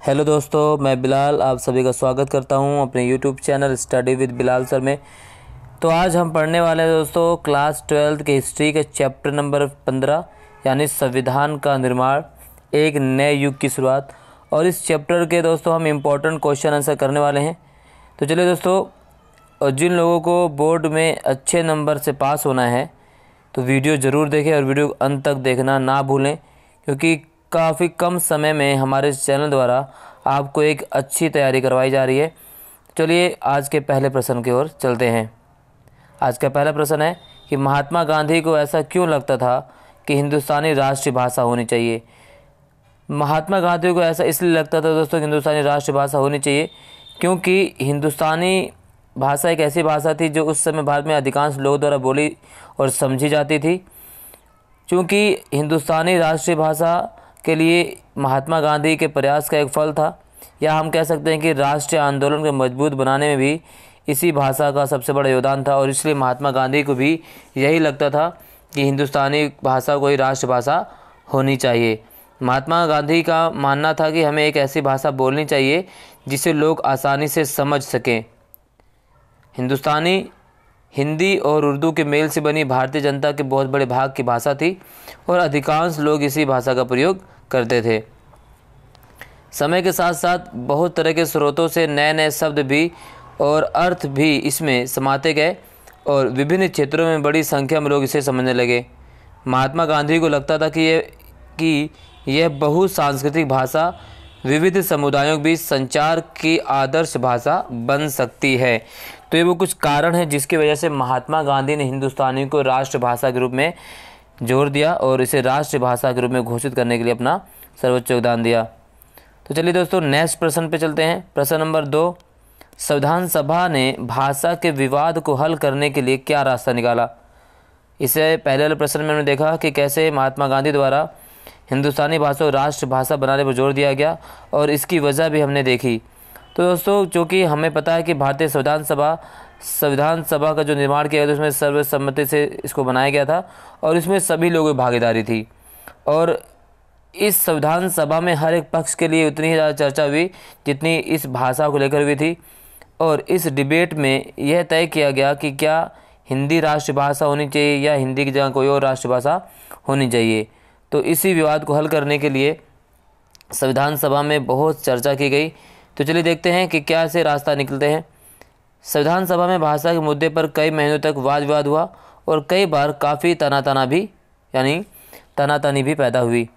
Hello दोस्तों, मैं बिलाल आप सभी का स्वागत करता हूँ अपने YouTube channel study with Bilal sir में। तो आज हम पढ़ने वाले हैं दोस्तों, क्लास ट्वेल्थ के हिस्ट्री के चैप्टर नंबर पंद्रह, यानी संविधान का निर्माण, एक नए युग की शुरुआत। और इस चैप्टर के दोस्तों, हम इम्पोर्टेंट क्वेश्चन आंसर करने वाले हैं। तो चलिए दोस्तों और जिन लोगों को बोर्ड में अच्छे नंबर से पास होना है तो वीडियो ज़रूर देखें और वीडियो अंत तक देखना ना भूलें, क्योंकि काफ़ी कम समय में हमारे चैनल द्वारा आपको एक अच्छी तैयारी करवाई जा रही है। चलिए आज के पहले प्रश्न की ओर चलते हैं। आज का पहला प्रश्न है कि महात्मा गांधी को ऐसा क्यों लगता था कि हिंदुस्तानी राष्ट्रीय भाषा होनी चाहिए? महात्मा गांधी को ऐसा इसलिए लगता था दोस्तों हिंदुस्तानी राष्ट्रीय भाषा होनी चाहिए क्योंकि हिंदुस्तानी भाषा एक ऐसी भाषा थी जो उस समय भारत में अधिकांश लोगों द्वारा बोली और समझी जाती थी। क्योंकि हिंदुस्तानी राष्ट्रीय भाषा के लिए महात्मा गांधी के प्रयास का एक फल था। या हम कह सकते हैं कि राष्ट्रीय आंदोलन को मज़बूत बनाने में भी इसी भाषा का सबसे बड़ा योगदान था, और इसलिए महात्मा गांधी को भी यही लगता था कि हिंदुस्तानी भाषा को ही राष्ट्रभाषा होनी चाहिए। महात्मा गांधी का मानना था कि हमें एक ऐसी भाषा बोलनी चाहिए जिसे लोग आसानी से समझ सकें। हिंदुस्तानी हिंदी और उर्दू के मेल से बनी भारतीय जनता के बहुत बड़े भाग की भाषा थी और अधिकांश लोग इसी भाषा का प्रयोग करते थे। समय के साथ साथ बहुत तरह के स्रोतों से नए नए शब्द भी और अर्थ भी इसमें समाते गए और विभिन्न क्षेत्रों में बड़ी संख्या में लोग इसे समझने लगे। महात्मा गांधी को लगता था कि यह कि यह बहुत सांस्कृतिक भाषा, विविध समुदायों के बीच संचार की आदर्श भाषा बन सकती है। तो ये वो कुछ कारण है जिसकी वजह से महात्मा गांधी ने हिंदुस्तानी को राष्ट्रभाषा के रूप में ज़ोर दिया और इसे राष्ट्रभाषा के रूप में घोषित करने के लिए अपना सर्वोच्च योगदान दिया। तो चलिए दोस्तों, नेक्स्ट प्रश्न पे चलते हैं। प्रश्न नंबर दो, संविधान सभा ने भाषा के विवाद को हल करने के लिए क्या रास्ता निकाला? इसे पहले वाले प्रश्न में हमने देखा कि कैसे महात्मा गांधी द्वारा हिंदुस्तानी भाषा को राष्ट्रभाषा बनाने पर ज़ोर दिया गया और इसकी वजह भी हमने देखी। तो दोस्तों चूँकि हमें पता है कि भारतीय संविधान सभा संविधान सभा का जो निर्माण किया गया था, उसमें सर्वसम्मति से इसको बनाया गया था और इसमें सभी लोगों की भागीदारी थी। और इस संविधान सभा में हर एक पक्ष के लिए उतनी ही ज़्यादा चर्चा हुई, जितनी इस भाषा को लेकर हुई थी। और इस डिबेट में यह तय किया गया कि क्या हिंदी राष्ट्रभाषा होनी चाहिए या हिंदी की जगह कोई और राष्ट्रभाषा होनी चाहिए। तो इसी विवाद को हल करने के लिए संविधान सभा में बहुत चर्चा की गई। तो चलिए देखते हैं कि क्या से रास्ता निकलते हैं। संविधान सभा में भाषा के मुद्दे पर कई महीनों तक वाद विवाद हुआ और कई बार काफ़ी तना तना भी, यानी तनातनी भी पैदा हुई।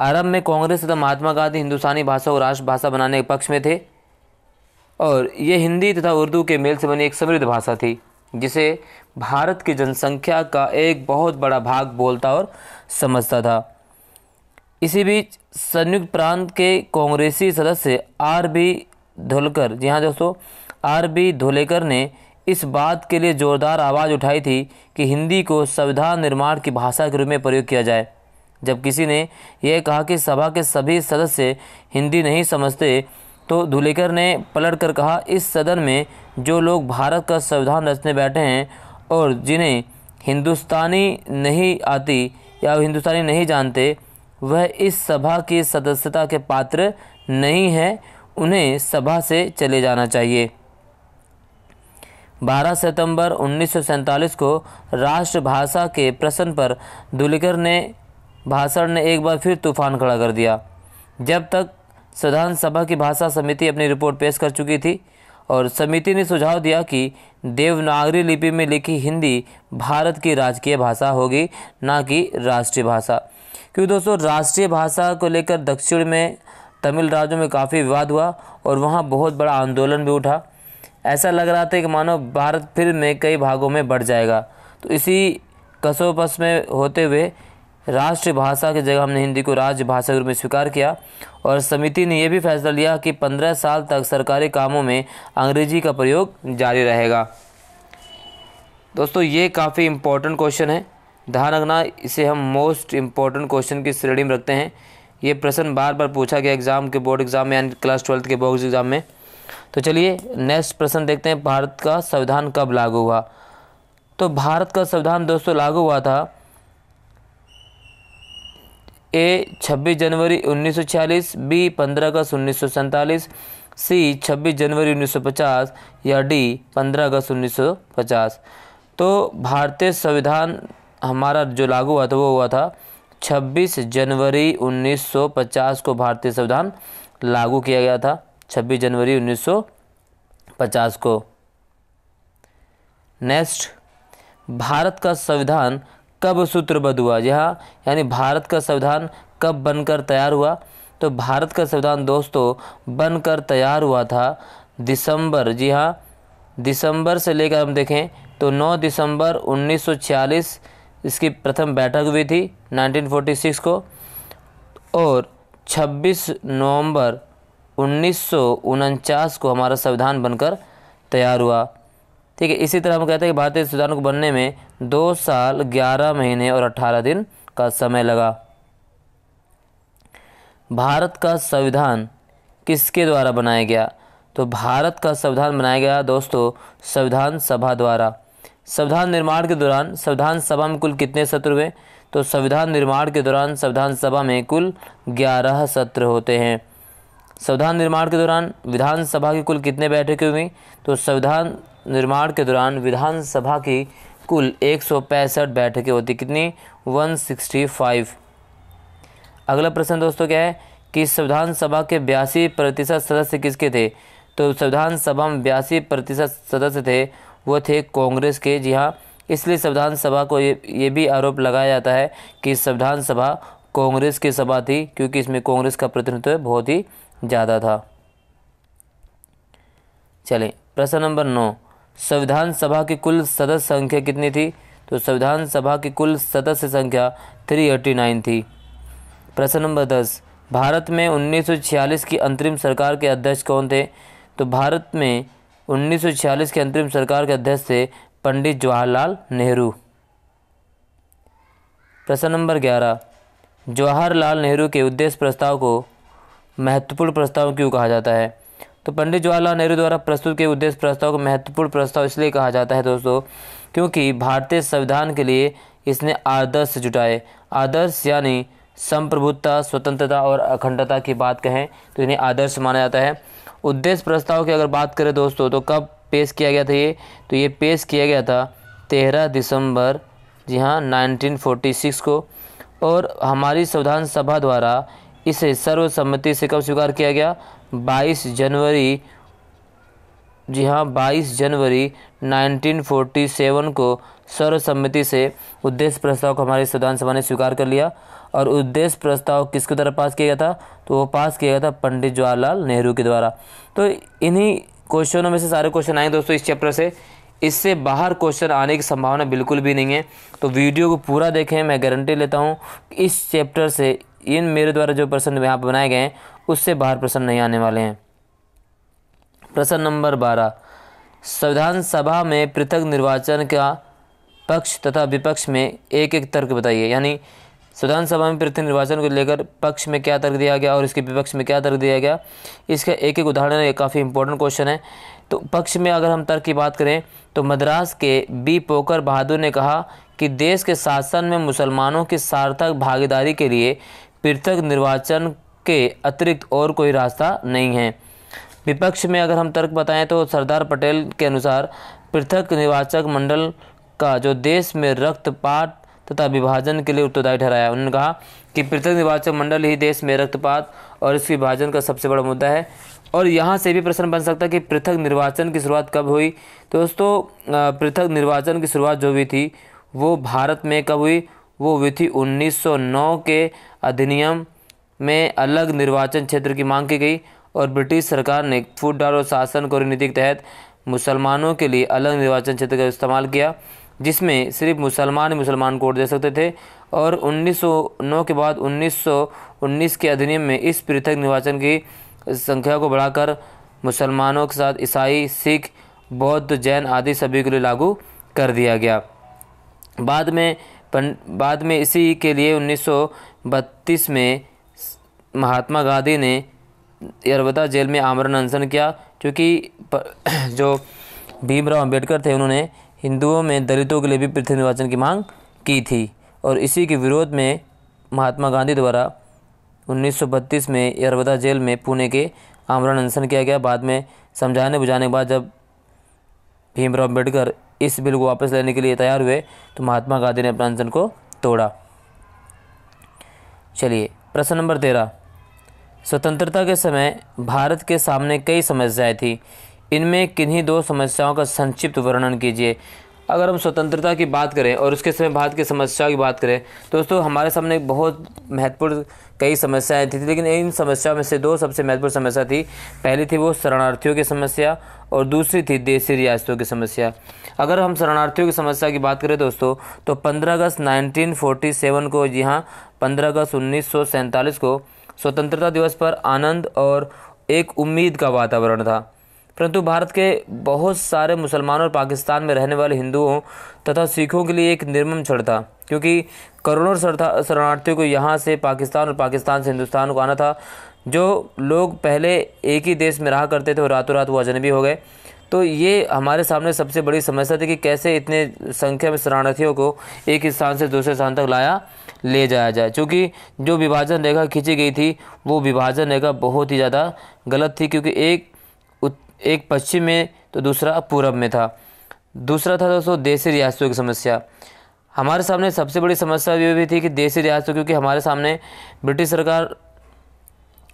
आरंभ में कांग्रेस तथा महात्मा गांधी हिंदुस्तानी भाषा को राष्ट्रभाषा बनाने के पक्ष में थे और ये हिंदी तथा उर्दू के मेल से बनी एक समृद्ध भाषा थी, जिसे भारत की जनसंख्या का एक बहुत बड़ा भाग बोलता और समझता था। इसी बीच संयुक्त प्रांत के कांग्रेसी सदस्य आर बी धोलकर, जी हाँ दोस्तों, आर बी धोलेकर ने इस बात के लिए जोरदार आवाज़ उठाई थी कि हिंदी को संविधान निर्माण की भाषा के रूप में प्रयोग किया जाए। जब किसी ने यह कहा कि सभा के सभी सदस्य हिंदी नहीं समझते तो धुलेकर ने पलट कर कहा, इस सदन में जो लोग भारत का संविधान रचने बैठे हैं और जिन्हें हिंदुस्तानी नहीं आती या हिंदुस्तानी नहीं जानते वह इस सभा की सदस्यता के पात्र नहीं है, उन्हें सभा से चले जाना चाहिए। 12 सितंबर उन्नीस सौ सैंतालीस को राष्ट्रभाषा के प्रश्न पर दुलेकर ने, भाषण ने एक बार फिर तूफ़ान खड़ा कर दिया। जब तक संविधान सभा की भाषा समिति अपनी रिपोर्ट पेश कर चुकी थी और समिति ने सुझाव दिया कि देवनागरी लिपि में लिखी हिंदी भारत की राजकीय भाषा होगी, ना कि राष्ट्रीय भाषा। क्योंकि दोस्तों, राष्ट्रीय भाषा को लेकर दक्षिण में तमिल राज्यों में काफ़ी विवाद हुआ और वहाँ बहुत बड़ा आंदोलन भी उठा। ऐसा लग रहा था कि मानो भारत फिर में कई भागों में बढ़ जाएगा। तो इसी कसोपस में होते हुए राष्ट्रीय भाषा की जगह हमने हिंदी को राज्य भाषा के रूप में स्वीकार किया और समिति ने यह भी फैसला लिया कि 15 साल तक सरकारी कामों में अंग्रेज़ी का प्रयोग जारी रहेगा। दोस्तों, ये काफ़ी इम्पोर्टेंट क्वेश्चन है। ध्यान रखना, इसे हम मोस्ट इम्पोर्टेंट क्वेश्चन की श्रेणी में रखते हैं। ये प्रश्न बार बार पूछा गया एग्ज़ाम के बोर्ड एग्ज़ाम में, यानी क्लास ट्वेल्थ के बोर्ड एग्ज़ाम में। तो चलिए नेक्स्ट प्रश्न देखते हैं, भारत का संविधान कब लागू हुआ? तो भारत का संविधान दोस्तों लागू हुआ था ए 26 जनवरी 1946 बी 15 अगस्त उन्नीस सौ सैंतालीस, सी 26 जनवरी 1950 या डी 15 अगस्त 1950 तो भारतीय संविधान हमारा जो लागू हुआ था वो हुआ था 26 जनवरी 1950 को भारतीय संविधान लागू किया गया था। 26 जनवरी 1950 को। नेक्स्ट भारत का संविधान कब सूत्रबद्ध हुआ? जी हाँ यानी भारत का संविधान कब बनकर तैयार हुआ? तो भारत का संविधान दोस्तों, बनकर तैयार हुआ था दिसंबर। जी हाँ दिसंबर से लेकर हम देखें तो 9 दिसंबर 1946 इसकी प्रथम बैठक हुई थी 1946 को, और 26 नवंबर उन्नीस सौ उनचास को हमारा संविधान बनकर तैयार हुआ। ठीक है, इसी तरह हम कहते हैं कि भारतीय संविधान को बनने में दो साल, ग्यारह महीने और अट्ठारह दिन का समय लगा। भारत का संविधान किसके द्वारा बनाया गया? तो भारत का संविधान बनाया गया दोस्तों, संविधान सभा द्वारा। संविधान निर्माण के दौरान संविधान सभा में कुल कितने सत्र हुए? तो संविधान निर्माण के दौरान संविधान सभा में कुल ग्यारह सत्र होते हैं। संविधान निर्माण के दौरान विधानसभा की कुल कितने बैठकें हुई? तो संविधान निर्माण के दौरान विधानसभा की कुल एक सौ पैंसठ बैठकें होती। कितनी? 165 अगला प्रश्न दोस्तों क्या है? कि संविधान सभा के बयासी प्रतिशत सदस्य किसके थे? तो संविधान सभा में बयासी प्रतिशत सदस्य थे वो थे कांग्रेस के। जी हाँ इसलिए संविधान सभा को ये ये भी आरोप लगाया जाता है कि संविधान सभा कांग्रेस की सभा थी, क्योंकि इसमें कांग्रेस का प्रतिनिधित्व बहुत ही ज़्यादा था। चलें, प्रश्न नंबर नौ। संविधान सभा की कुल सदस्य संख्या कितनी थी? तो संविधान सभा की कुल सदस्य संख्या 389 थी। प्रश्न नंबर दस। भारत में 1946 की अंतरिम सरकार के अध्यक्ष कौन थे? तो भारत में 1946 के अंतरिम सरकार के अध्यक्ष थे पंडित जवाहरलाल नेहरू। प्रश्न नंबर ग्यारह, जवाहरलाल नेहरू के उद्देश्य प्रस्ताव को महत्वपूर्ण प्रस्ताव क्यों कहा जाता है? तो पंडित जवाहरलाल नेहरू द्वारा प्रस्तुत के उद्देश्य प्रस्ताव को महत्वपूर्ण प्रस्ताव इसलिए कहा जाता है दोस्तों, क्योंकि भारतीय संविधान के लिए इसने आदर्श जुटाए। आदर्श यानी संप्रभुता, स्वतंत्रता और अखंडता की बात कहें तो इन्हें आदर्श माना जाता है। उद्देश्य प्रस्ताव की अगर बात करें दोस्तों तो कब पेश किया गया था ये? तो ये पेश किया गया था तेरह दिसंबर, जी हाँ 1946 को। और हमारी संविधान सभा द्वारा इसे सर्वसम्मति से कब स्वीकार किया गया? 22 जनवरी, जी हाँ 22 जनवरी 1947 को सर्वसम्मति से उद्देश्य प्रस्ताव को हमारी संविधान सभा ने स्वीकार कर लिया। और उद्देश्य प्रस्ताव किसके द्वारा पास किया गया था? तो वो पास किया गया था पंडित जवाहरलाल नेहरू के द्वारा। तो इन्हीं क्वेश्चनों में से सारे क्वेश्चन आए दोस्तों इस चैप्टर से। इससे बाहर क्वेश्चन आने की संभावना बिल्कुल भी नहीं है। तो वीडियो को पूरा देखें, मैं गारंटी लेता हूँ, इस चैप्टर से इन मेरे द्वारा जो प्रश्न यहाँ पर बनाए गए हैं, उससे बाहर प्रश्न नहीं आने वाले हैं। प्रश्न नंबर बारह। संविधान सभा में पृथक निर्वाचन का पक्ष तथा विपक्ष में एक एक तर्क बताइए। यानी संविधान सभा में पृथक निर्वाचन को लेकर पक्ष में क्या तर्क दिया गया और इसके विपक्ष में क्या तर्क दिया गया, इसका एक एक उदाहरण काफ़ी इंपॉर्टेंट क्वेश्चन है। तो पक्ष में अगर हम तर्क की बात करें तो मद्रास के बी पोकर बहादुर ने कहा कि देश के शासन में मुसलमानों की सार्थक भागीदारी के लिए पृथक निर्वाचन के अतिरिक्त और कोई रास्ता नहीं है। विपक्ष में अगर हम तर्क बताएँ तो सरदार पटेल के अनुसार पृथक निर्वाचक मंडल का जो देश में रक्तपात तथा विभाजन के लिए उत्तरदायी ठहराया। उन्होंने कहा कि पृथक निर्वाचक मंडल ही देश में रक्तपात और इस विभाजन का सबसे बड़ा मुद्दा है। और यहाँ से भी प्रश्न बन सकता है कि पृथक निर्वाचन की शुरुआत कब हुई? तो दोस्तों पृथक निर्वाचन की शुरुआत जो हुई थी, वो भारत में कब हुई? वो हुई थी 1909 के अधिनियम में अलग निर्वाचन क्षेत्र की मांग की गई और ब्रिटिश सरकार ने फ़ूड डाल शासन को नीति के तहत मुसलमानों के लिए अलग निर्वाचन क्षेत्र का इस्तेमाल किया। जिसमें सिर्फ़ मुसलमान मुसलमान वोट दे सकते थे और 1909 के बाद 1919 के अधिनियम में इस पृथक निर्वाचन की संख्या को बढ़ाकर मुसलमानों के साथ ईसाई, सिख, बौद्ध, जैन आदि सभी के लिए लागू कर दिया गया। बाद में बाद में इसी के लिए 1932 में महात्मा गांधी ने यरवदा जेल में आमरण अनशन किया, क्योंकि जो भीमराव अंबेडकर थे, उन्होंने हिंदुओं में दलितों के लिए भी पृथक निर्वाचन की मांग की थी और इसी के विरोध में महात्मा गांधी द्वारा 1932 में यरवदा जेल में पुणे के आमरण अनशन किया गया। बाद में समझाने बुझाने के बाद जब भीमराव अंबेडकर इस बिल को वापस लेने के लिए तैयार हुए तो महात्मा गांधी ने अपना अनशन को तोड़ा। चलिए, प्रश्न नंबर तेरह। स्वतंत्रता के समय भारत के सामने कई समस्याएँ थी। इनमें किन्हीं दो समस्याओं का संक्षिप्त वर्णन कीजिए। अगर हम स्वतंत्रता की बात करें और उसके समय भारत की समस्याओं की बात करें तो दोस्तों, हमारे सामने बहुत महत्वपूर्ण कई समस्याएँ थी लेकिन इन समस्याओं में से दो सबसे महत्वपूर्ण समस्या थी। पहली थी वो शरणार्थियों की समस्या और दूसरी थी देसी रियासतों की समस्या। अगर हम शरणार्थियों की समस्या की बात करें, दोस्तों तो 15 अगस्त 1947 को, जी हाँ पंद्रह अगस्त उन्नीस सौ सैंतालीस को स्वतंत्रता दिवस पर आनंद और एक उम्मीद का वातावरण था। परंतु भारत के बहुत सारे मुसलमानों और पाकिस्तान में रहने वाले हिंदुओं तथा सिखों के लिए एक निर्मम क्षण था, क्योंकि करोड़ों शरणार्थियों को यहाँ से पाकिस्तान और पाकिस्तान से हिंदुस्तान को आना था। जो लोग पहले एक ही देश में रहा करते थे और रातों रात वो अजनबी हो गए। तो ये हमारे सामने सबसे बड़ी समस्या थी कि कैसे इतने संख्या में शरणार्थियों को एक स्थान से दूसरे स्थान तक लाया, ले जाया जाए। क्योंकि जो विभाजन रेखा खींची गई थी, वो विभाजन रेखा बहुत ही ज़्यादा गलत थी, क्योंकि एक एक पश्चिम में तो दूसरा पूरब में था। दूसरा था दोस्तों, देसी रियासतों की समस्या। हमारे सामने सबसे बड़ी समस्या ये भी थी कि देसी रियासतों, क्योंकि हमारे सामने ब्रिटिश सरकार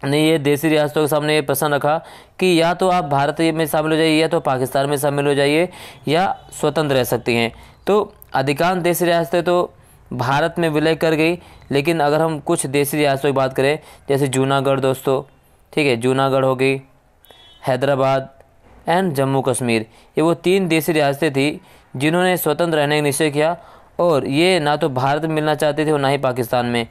ने ये देसी रियासतों के सामने ये प्रश्न रखा कि या तो आप भारत में शामिल हो जाइए, या तो पाकिस्तान में शामिल हो जाइए, या स्वतंत्र रह सकती हैं। तो अधिकांश देसी रियासतें तो भारत में विलय कर गई, लेकिन अगर हम कुछ देसी रियासतों की बात करें, जैसे जूनागढ़ दोस्तों, ठीक है, जूनागढ़ हो गई, हैदराबाद एंड जम्मू कश्मीर। ये वो तीन देसी रियासतें थी जिन्होंने स्वतंत्र रहने का निश्चय किया और ये ना तो भारत में मिलना चाहते थे और ना ही पाकिस्तान में।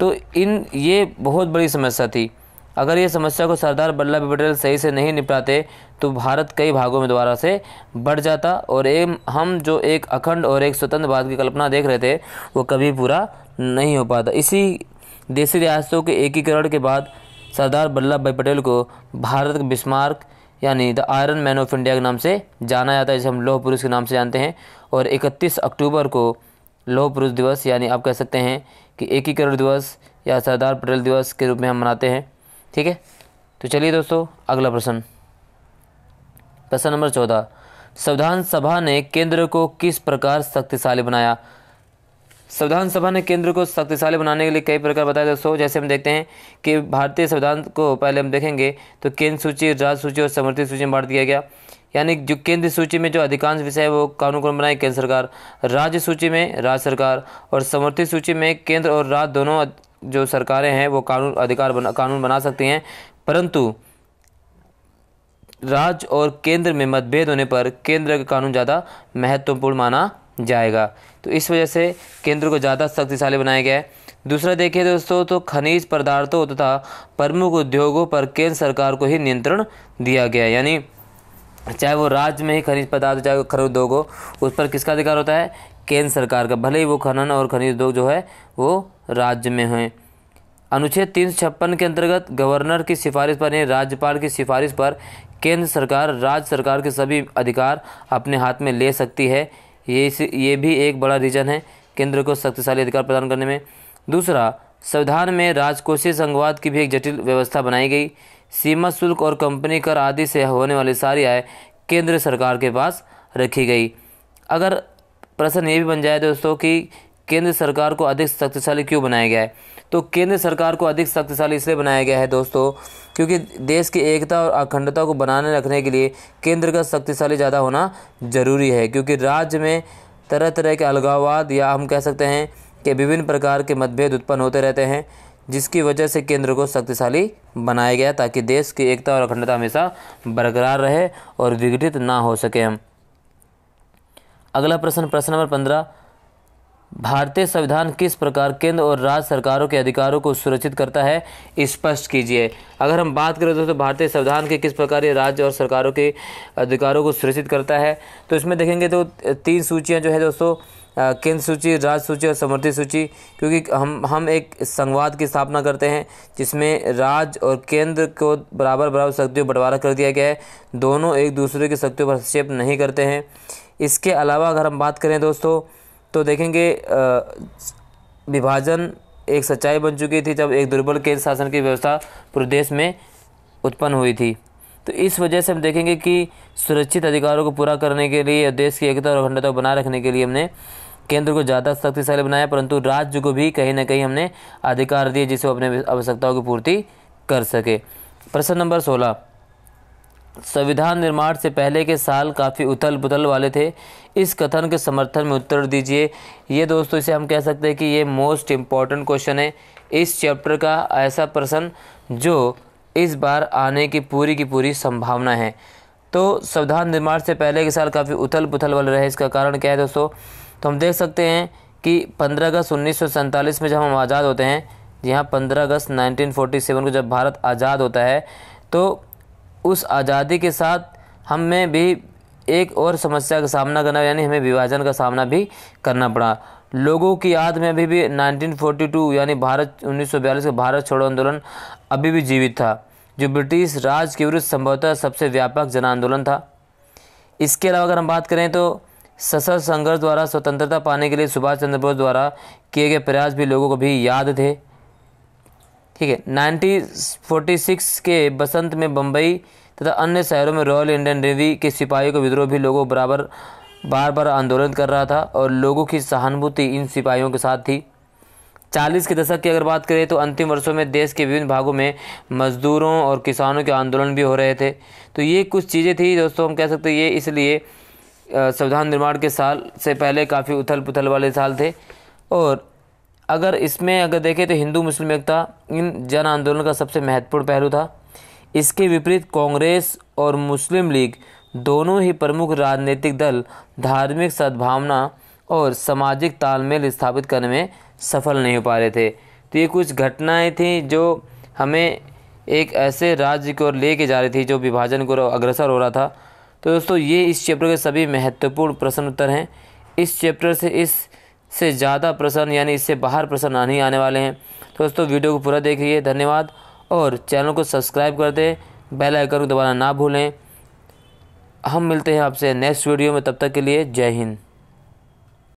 तो इन, ये बहुत बड़ी समस्या थी। अगर ये समस्या को सरदार वल्लभ भाई पटेल सही से नहीं निपटाते तो भारत कई भागों में दोबारा से बढ़ जाता और एम हम जो एक अखंड और एक स्वतंत्र भारत की कल्पना देख रहे थे, वो कभी पूरा नहीं हो पाता। इसी देसी रियासतों के एकीकरण के बाद सरदार वल्लभ भाई पटेल को भारत का बिस्मार्क यानी the iron man of India के नाम से जाना जाता है, जिसे हम लोह पुरुष के नाम से जानते हैं। और 31 अक्टूबर को लोह पुरुष दिवस, यानी आप कह सकते हैं कि एकीकरण दिवस या सरदार पटेल दिवस के रूप में हम मनाते हैं। ठीक है? तो चलिए दोस्तों, अगला प्रश्न। प्रश्न नंबर चौदह। संविधान सभा ने केंद्र को किस प्रकार शक्तिशाली बनाया? संविधान सभा ने केंद्र को शक्तिशाली बनाने के लिए कई प्रकार बताए। दोस्तों, जैसे हम देखते हैं कि भारतीय संविधान को पहले हम देखेंगे तो केंद्र सूची, राज्य सूची और समर्थित सूची में बांट दिया गया। यानी जो केंद्र सूची में जो अधिकांश विषय है, वो कानून कौन बनाए केंद्र सरकार, राज्य सूची में राज्य सरकार और समर्थित सूची में केंद्र और राज्य दोनों जो सरकारें हैं, वो कानून, अधिकार बना, कानून बना सकती हैं। परंतु राज्य और केंद्र में मतभेद होने पर केंद्र का कानून ज़्यादा महत्वपूर्ण माना जाएगा। तो इस वजह से केंद्र को ज़्यादा शक्तिशाली बनाया गया है। दूसरा देखिए दोस्तों तो खनिज पदार्थों तथा प्रमुख उद्योगों पर केंद्र सरकार को ही नियंत्रण दिया गया यानी चाहे वो राज्य में ही खनिज पदार्थ, चाहे खनिज उद्योग हो, उस पर किसका अधिकार होता है? केंद्र सरकार का। भले ही वो खनन और खनिज उद्योग जो है, वो राज्य में हैं। अनुच्छेद तीन के अंतर्गत गवर्नर की सिफारिश पर यानी राज्यपाल की सिफारिश पर केंद्र सरकार, राज्य सरकार के सभी अधिकार अपने हाथ में ले सकती है। ये ये भी एक बड़ा रीजन है केंद्र को शक्तिशाली अधिकार प्रदान करने में। दूसरा, संविधान में राजकोषीय संघवाद की भी एक जटिल व्यवस्था बनाई गई। सीमा शुल्क और कंपनी कर आदि से होने वाली सारी आय केंद्र सरकार के पास रखी गई। अगर प्रश्न ये भी बन जाए दोस्तों कि केंद्र सरकार को अधिक शक्तिशाली क्यों बनाया गया है? तो केंद्र सरकार को अधिक शक्तिशाली इसलिए बनाया गया है दोस्तों, क्योंकि देश की एकता और अखंडता को बनाने रखने के लिए केंद्र का शक्तिशाली ज़्यादा होना ज़रूरी है, क्योंकि राज्य में तरह तरह के अलगाववाद या हम कह सकते हैं कि विभिन्न प्रकार के मतभेद उत्पन्न होते रहते हैं, जिसकी वजह से केंद्र को शक्तिशाली बनाया गया ताकि देश की एकता और अखंडता हमेशा बरकरार रहे और विघटित ना हो सके हम। अगला प्रश्न प्रश्न नंबर पंद्रह। भारतीय संविधान किस प्रकार केंद्र और राज्य सरकारों के अधिकारों को सुरक्षित करता है स्पष्ट कीजिए। अगर हम बात करें दोस्तों, भारतीय संविधान के किस प्रकार ये राज्य और सरकारों के अधिकारों को सुरक्षित करता है तो इसमें देखेंगे तो तीन सूचियाँ जो है दोस्तों केंद्र सूची, राज्य सूची और समर्थित सूची, क्योंकि हम हम एक संवाद की स्थापना करते हैं, जिसमें राज्य और केंद्र को बराबर बराबर शक्तियों बंटवारा कर दिया गया है। दोनों एक दूसरे की शक्तियों पर हस्तक्षेप नहीं करते हैं। इसके अलावा अगर हम बात करें दोस्तों तो देखेंगे विभाजन एक सच्चाई बन चुकी थी जब एक दुर्बल केंद्र शासन की व्यवस्था पूरे देश में उत्पन्न हुई थी। तो इस वजह से हम देखेंगे कि सुरक्षित अधिकारों को पूरा करने के लिए, देश की एकता और अखंडता को बनाए रखने के लिए हमने केंद्र को ज़्यादा शक्तिशाली बनाया, परंतु राज्य को भी कहीं ना कहीं हमने अधिकार दिए जिससे वो अपने आवश्यकताओं की पूर्ति कर सके। प्रश्न नंबर सोलह। संविधान निर्माण से पहले के साल काफ़ी उथल पुथल वाले थे। इस कथन के समर्थन में उत्तर दीजिए। ये दोस्तों, इसे हम कह सकते हैं कि ये मोस्ट इंपॉर्टेंट क्वेश्चन है। इस चैप्टर का ऐसा प्रश्न जो इस बार आने की पूरी की पूरी संभावना है। तो संविधान निर्माण से पहले के साल काफ़ी उथल पुथल वाले रहे, इसका कारण क्या है दोस्तों? तो हम देख सकते हैं कि 15 अगस्त उन्नीस सौ सैंतालीस में जब हम आज़ाद होते हैं यहाँ 15 अगस्त 1947 को जब भारत आज़ाद होता है तो उस आज़ादी के साथ हमें भी एक और समस्या का सामना करना, यानी हमें विभाजन का सामना भी करना पड़ा। लोगों की याद में अभी भी 1942 यानी भारत 1942 का भारत छोड़ो आंदोलन अभी भी जीवित था, जो ब्रिटिश राज के विरुद्ध संभवतः सबसे व्यापक जन आंदोलन था। इसके अलावा अगर हम बात करें तो सशस्त्र संघर्ष द्वारा स्वतंत्रता पाने के लिए सुभाष चंद्र बोस द्वारा किए गए प्रयास भी लोगों को भी याद थे। ठीक है 1946 के बसंत में बम्बई तथा अन्य शहरों में रॉयल इंडियन नेवी के सिपाहियों का विद्रोह भी लोगों बराबर बार बार आंदोलन कर रहा था और लोगों की सहानुभूति इन सिपाहियों के साथ थी। चालीस के दशक की अगर बात करें तो अंतिम वर्षों में देश के विभिन्न भागों में मजदूरों और किसानों के आंदोलन भी हो रहे थे। तो ये कुछ चीज़ें थी दोस्तों, हम कह सकते हैं ये इसलिए संविधान निर्माण के साल से पहले काफ़ी उथल पुथल वाले साल थे और अगर इसमें अगर देखें तो हिंदू, मुस्लिम एकता इन जन आंदोलन का सबसे महत्वपूर्ण पहलू था। इसके विपरीत कांग्रेस और मुस्लिम लीग दोनों ही प्रमुख राजनीतिक दल धार्मिक सद्भावना और सामाजिक तालमेल स्थापित करने में सफल नहीं हो पा रहे थे। तो ये कुछ घटनाएँ थी जो हमें एक ऐसे राज्य की ओर ले जा रही थी जो विभाजन को अग्रसर हो रहा था। तो दोस्तों, ये इस चैप्टर के सभी महत्वपूर्ण प्रश्न उत्तर हैं। इस चैप्टर से इस से ज़्यादा प्रसन्न, यानी इससे बाहर प्रसन्न नहीं आने वाले हैं। तो दोस्तों, वीडियो को पूरा देखिए धन्यवाद। और चैनल को सब्सक्राइब कर दें, बेल आइकन को दबाना ना भूलें। हम मिलते हैं आपसे नेक्स्ट वीडियो में, तब तक के लिए जय हिंद।